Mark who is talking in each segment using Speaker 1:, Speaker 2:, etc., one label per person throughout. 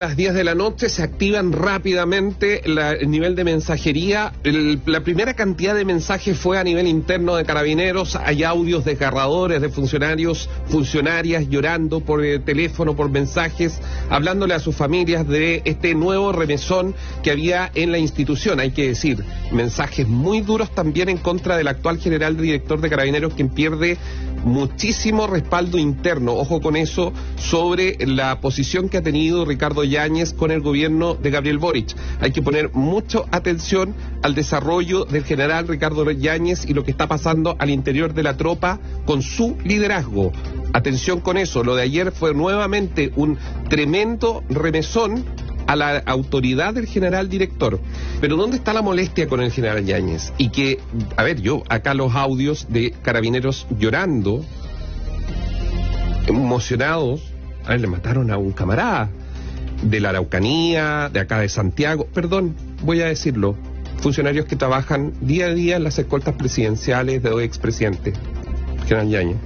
Speaker 1: Las 10 de la noche se activan rápidamente la- el nivel de mensajería. La primera cantidad de mensajes fue a nivel interno de carabineros. Hay audios desgarradores de funcionarios, funcionarias llorando por eh, teléfono, por mensajes, hablándole a sus familias de este nuevo remesón que había en la institución. Hay que decir, mensajes muy duros también en contra del actual general director de carabineros, quien pierde muchísimo respaldo interno, ojo con eso, sobre la posición que ha tenido Ricardo Yáñez con el gobierno de Gabriel Boric. Hay que poner mucha atención al desarrollo del general Ricardo Yáñez y lo que está pasando al interior de la tropa con su liderazgo. Atención con eso, lo de ayer fue nuevamente un tremendo remesón a la autoridad del general director. Pero ¿dónde está la molestia con el general Yáñez? Y que, a ver, yo, acá los audios de carabineros llorando, emocionados, a ver, le mataron a un camarada de la Araucanía, de acá de Santiago, perdón, voy a decirlo, funcionarios que trabajan día a día en las escoltas presidenciales de hoy expresidente, general Yáñez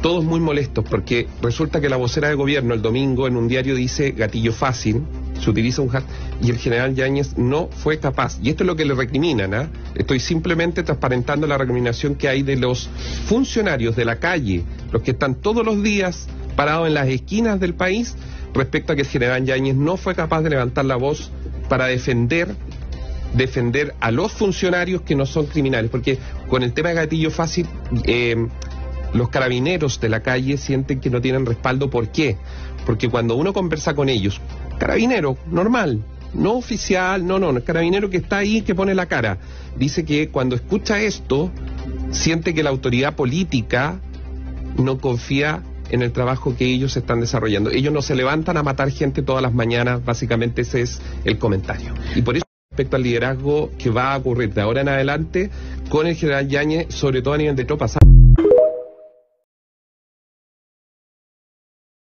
Speaker 1: todos muy molestos porque resulta que la vocera de gobierno el domingo en un diario dice gatillo fácil, se utiliza un hat y el general Yáñez no fue capaz. Y esto es lo que le recriminan, ¿ah? Estoy simplemente transparentando la recriminación que hay de los funcionarios de la calle, los que están todos los días parados en las esquinas del país respecto a que el general Yáñez no fue capaz de levantar la voz para defender defender a los funcionarios que no son criminales, porque con el tema de gatillo fácil, eh, los carabineros de la calle sienten que no tienen respaldo. ¿Por qué? Porque cuando uno conversa con ellos, carabinero, normal, no oficial, no, no, no, carabinero que está ahí, que pone la cara, dice que cuando escucha esto, siente que la autoridad política no confía en el trabajo que ellos están desarrollando. Ellos no se levantan a matar gente todas las mañanas, básicamente ese es el comentario. Y por eso respecto al liderazgo que va a ocurrir de ahora en adelante con el general Yañez, sobre todo a nivel de tropas.